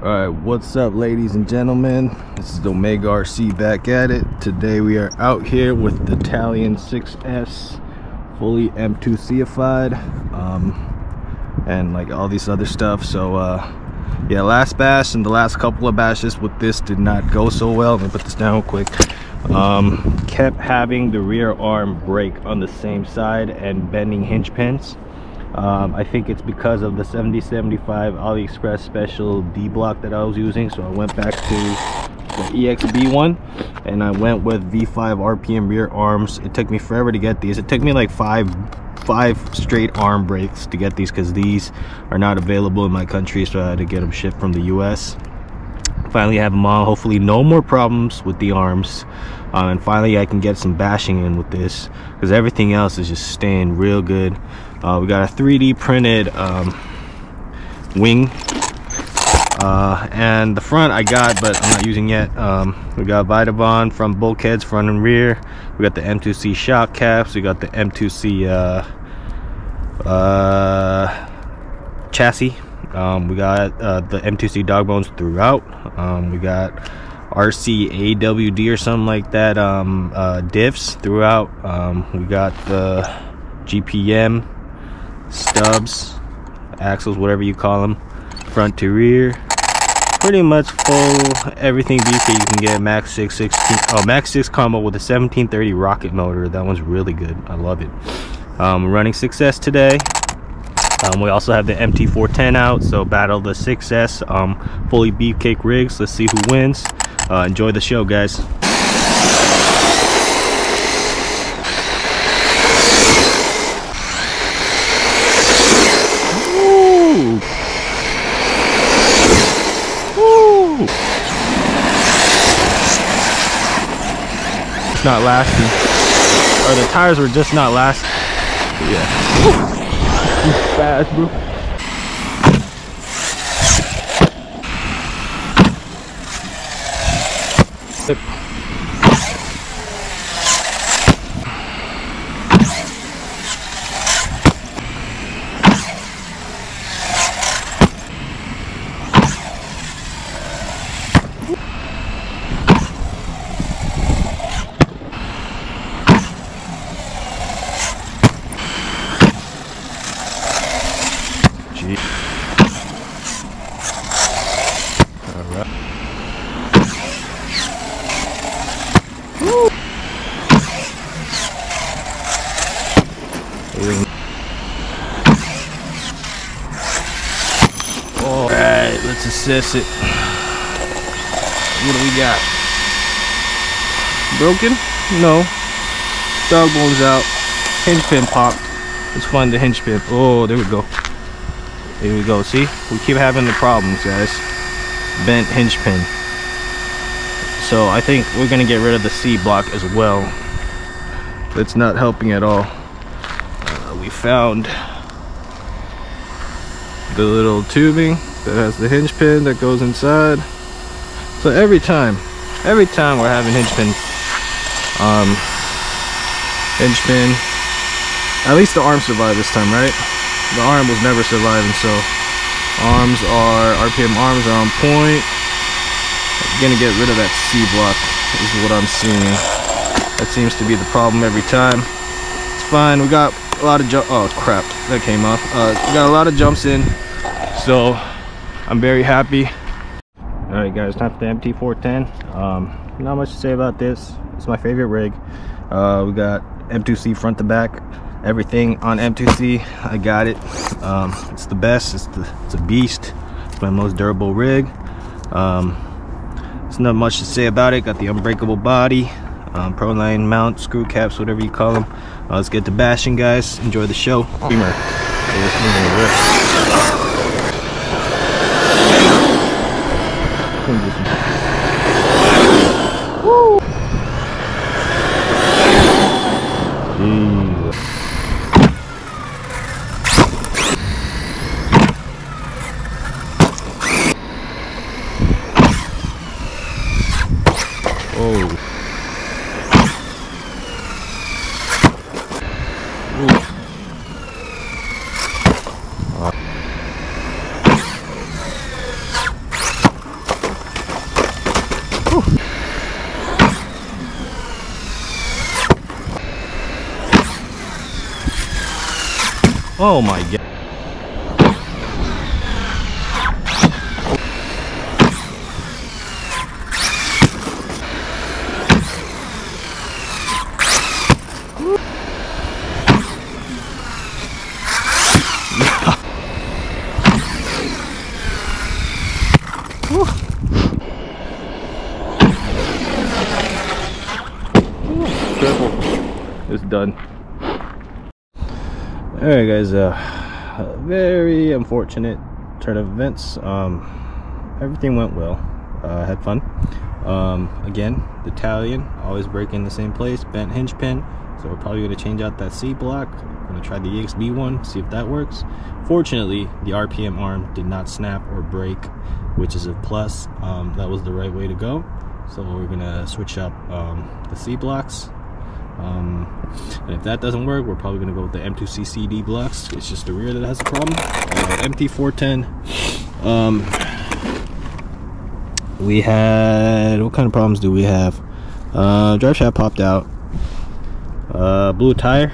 Alright, what's up ladies and gentlemen? This is Omega RC back at it. Today we are out here with the Talion 6S fully M2Cified um, and like all these other stuff. So uh, yeah, last bash and the last couple of bashes with this did not go so well. Let me put this down real quick. Um, kept having the rear arm break on the same side and bending hinge pins um, I think it's because of the 7075 AliExpress special D block that I was using so I went back to the EXB one and I went with V5 RPM rear arms. It took me forever to get these. It took me like five five straight arm brakes to get these because these are not available in my country so I had to get them shipped from the US finally have them on hopefully no more problems with the arms. Um, and finally I can get some bashing in with this because everything else is just staying real good. Uh, we got a 3d printed um, wing. Uh, and the front I got but I'm not using yet. Um, we got Vitavon from bulkheads front and rear. We got the M2C shock caps. We got the M2C uh, uh, chassis um, we got uh, the M2C dog bones throughout. Um, we got RCAWD or something like that um, uh, diffs throughout. Um, we got the GPM stubs, axles, whatever you call them, front to rear. Pretty much full everything beefy you can get. Max 6 16, oh Max 6 combo with a 1730 rocket motor. That one's really good. I love it. Um, running success today. Um, we also have the MT410 out, so battle the 6S um, fully beefcake rigs. Let's see who wins. Uh, enjoy the show, guys. Not lasting. Or the tires were just not lasting. Yeah fast, bro. Assess it. What do we got? Broken? No. Dog bones out. Hinge pin popped. Let's find the hinge pin. Oh, there we go. There we go. See? We keep having the problems, guys. Bent hinge pin. So I think we're going to get rid of the C block as well. That's not helping at all. Uh, we found the little tubing that has the hinge pin that goes inside. So every time, every time we're having hinge pin, um, hinge pin, at least the arm survived this time, right? The arm was never surviving, so arms are, RPM arms are on point gonna get rid of that C block is what I'm seeing. That seems to be the problem every time. It's fine. We got a lot of jump. Oh crap, that came off. Uh, we got a lot of jumps in, so I'm very happy. All right, guys, time for the MT410. Um, not much to say about this. It's my favorite rig. Uh, we got M2C front to back. Everything on M2C, I got it. Um, it's the best. It's the it's a beast. It's my most durable rig. Um, there's not much to say about it. Got the unbreakable body, um, Proline mount, screw caps, whatever you call them. Uh, let's get to bashing, guys. Enjoy the show. Beamer. transition. Woo! Jesus. Oh. Oh my god. It's done. Alright guys, uh very unfortunate turn of events. Um everything went well. Uh had fun. Um again, the Talion, always breaking the same place, bent hinge pin. So we're probably gonna change out that C block. I'm gonna try the EXB one, see if that works. Fortunately, the RPM arm did not snap or break, which is a plus. Um, that was the right way to go. So we're gonna switch up um, the C blocks. Um, and if that doesn't work, we're probably gonna go with the M2C CD blocks. It's just the rear that has a problem. Uh, MT410. Um, we had what kind of problems do we have? Uh, drive shaft popped out. Uh, tire.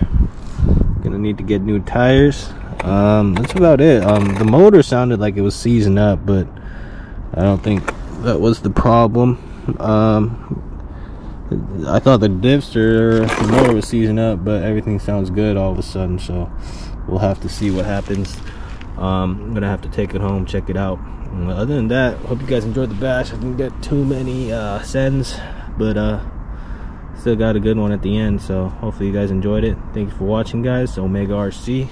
Gonna need to get new tires. Um, that's about it. Um, the motor sounded like it was seizing up, but I don't think that was the problem. Um, I thought the dipster the motor was seizing up, but everything sounds good all of a sudden. So we'll have to see what happens. Um, I'm gonna have to take it home, check it out. And other than that, hope you guys enjoyed the bash. I didn't get too many uh, sends, but uh, still got a good one at the end. So hopefully you guys enjoyed it. Thank you for watching, guys. Omega RC.